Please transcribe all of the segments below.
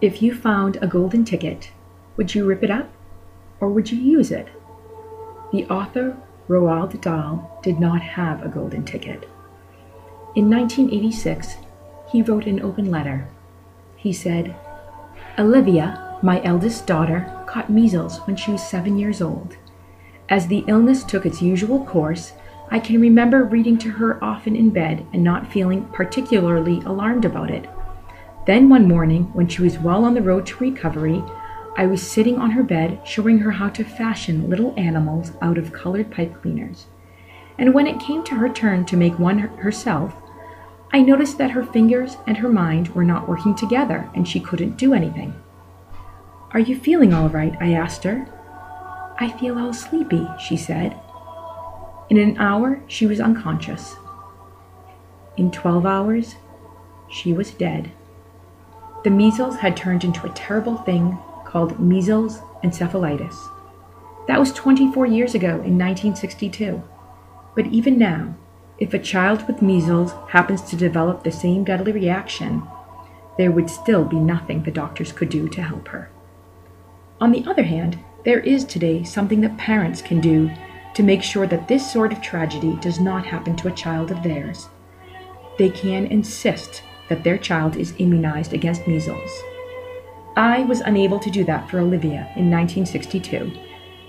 If you found a golden ticket, would you rip it up or would you use it? The author Roald Dahl did not have a golden ticket. In 1986, he wrote an open letter. He said, Olivia, my eldest daughter, caught measles when she was seven years old. As the illness took its usual course, I can remember reading to her often in bed and not feeling particularly alarmed about it. Then one morning, when she was well on the road to recovery, I was sitting on her bed showing her how to fashion little animals out of colored pipe cleaners. And when it came to her turn to make one herself, I noticed that her fingers and her mind were not working together and she couldn't do anything. Are you feeling all right? I asked her. I feel all sleepy, she said. In an hour, she was unconscious. In 12 hours, she was dead. The measles had turned into a terrible thing called measles encephalitis. That was 24 years ago in 1962. But even now, if a child with measles happens to develop the same deadly reaction, there would still be nothing the doctors could do to help her. On the other hand, there is today something that parents can do to make sure that this sort of tragedy does not happen to a child of theirs. They can insist that their child is immunized against measles. I was unable to do that for Olivia in 1962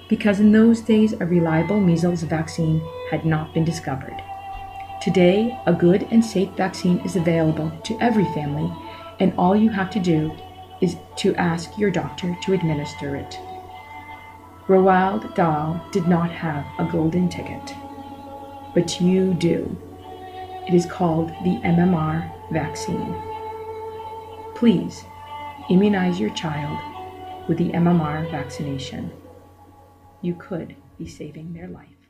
because in those days a reliable measles vaccine had not been discovered. Today, a good and safe vaccine is available to every family, and all you have to do is to ask your doctor to administer it. Roald Dahl did not have a golden ticket, but you do. It is called the MMR vaccine. Please immunize your child with the MMR vaccination. You could be saving their life.